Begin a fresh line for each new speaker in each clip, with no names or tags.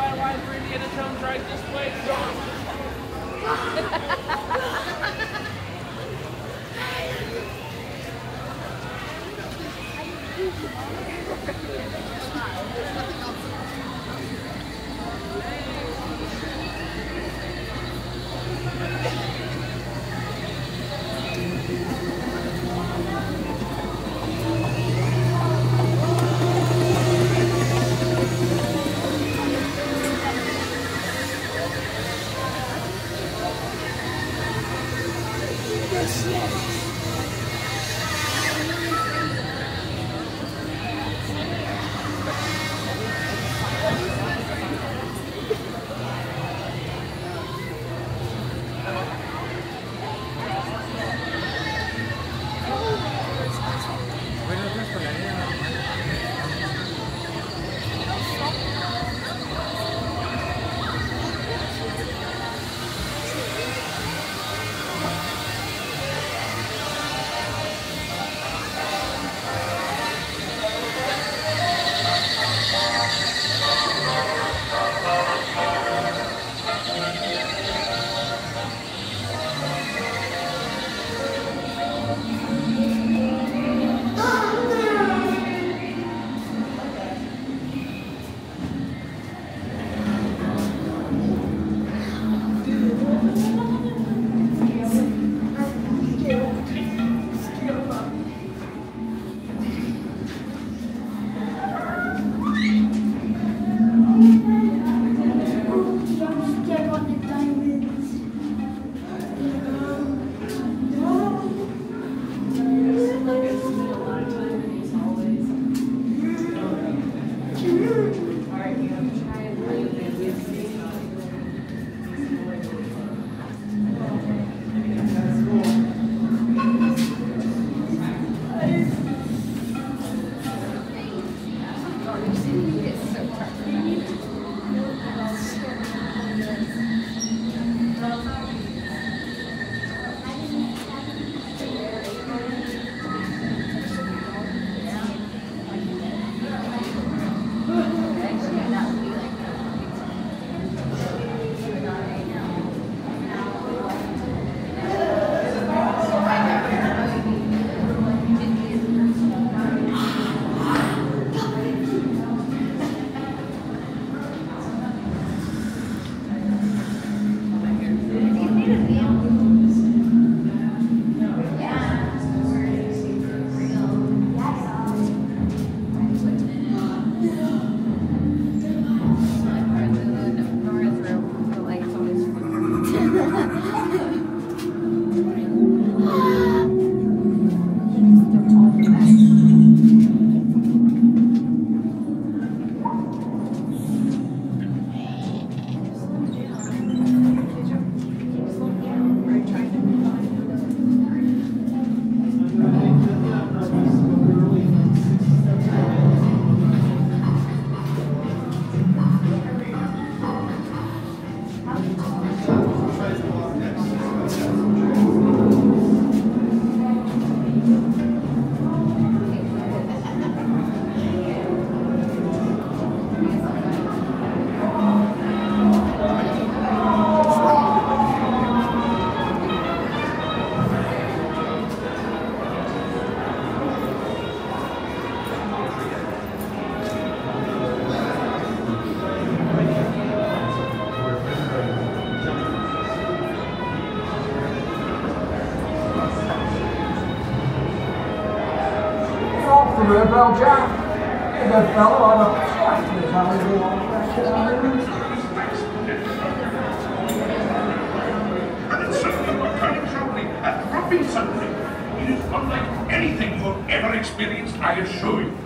Standby line for Indiana Jones right this way.
吃哦。
Off the Jack. That fellow on
and dropping. It is unlike anything you have ever experienced, I assure you.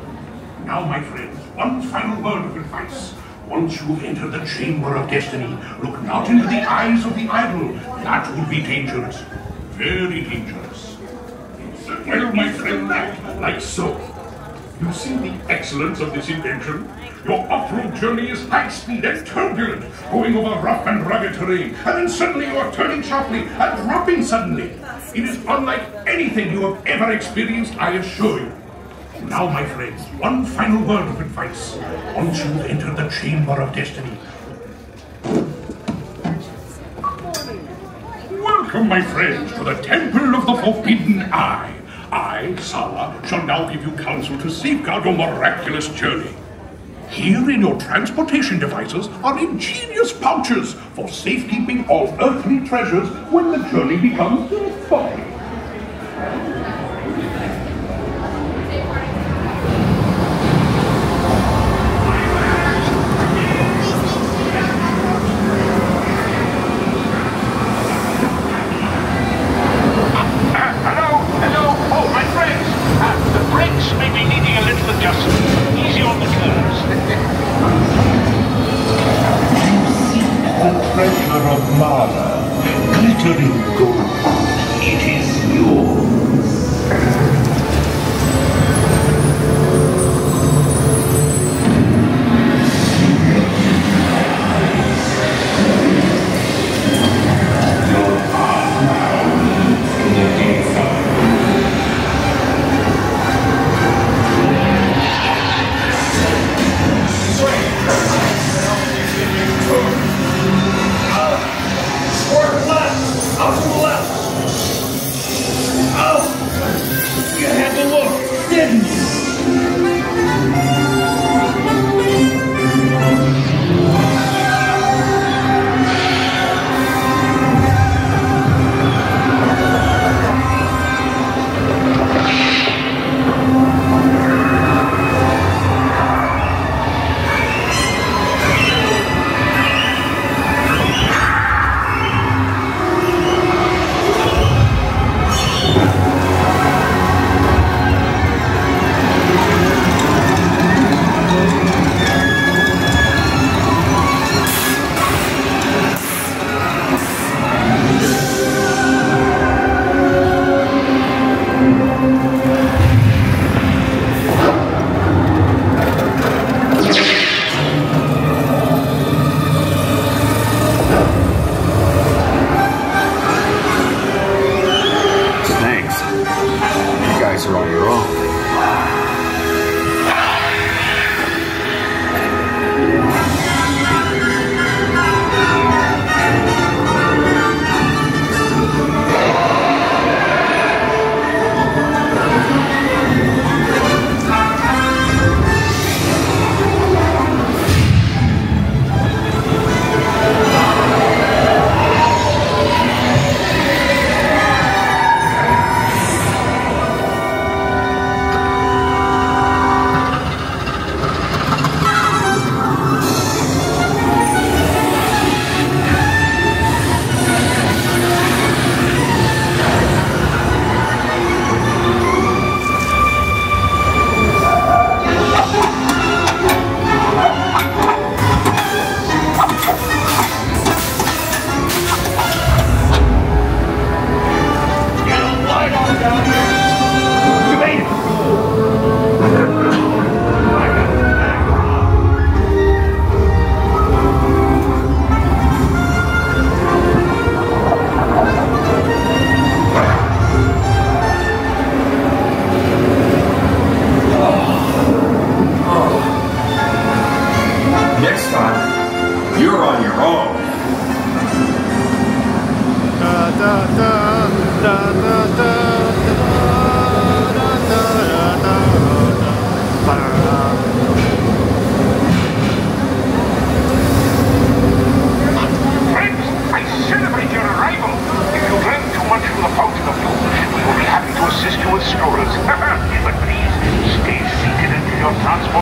Now, my friends, one final word of advice. Once you entered the chamber of destiny, look not into the eyes of the idol. That would be dangerous. Very dangerous. Well, my friend, like so. You see the excellence of this invention? Your off-road journey is high-speed and turbulent, going over rough and rugged terrain, and then suddenly you are turning sharply and dropping suddenly. It is unlike anything you have ever experienced, I assure you. Now, my friends, one final word of advice. Once you enter the Chamber of Destiny, Welcome, my friends, to the Temple of the Forbidden Eye. I, Sallah, shall now give you counsel to safeguard your miraculous journey. Here in your transportation devices are ingenious pouches for safekeeping all earthly treasures when the journey becomes
difficult.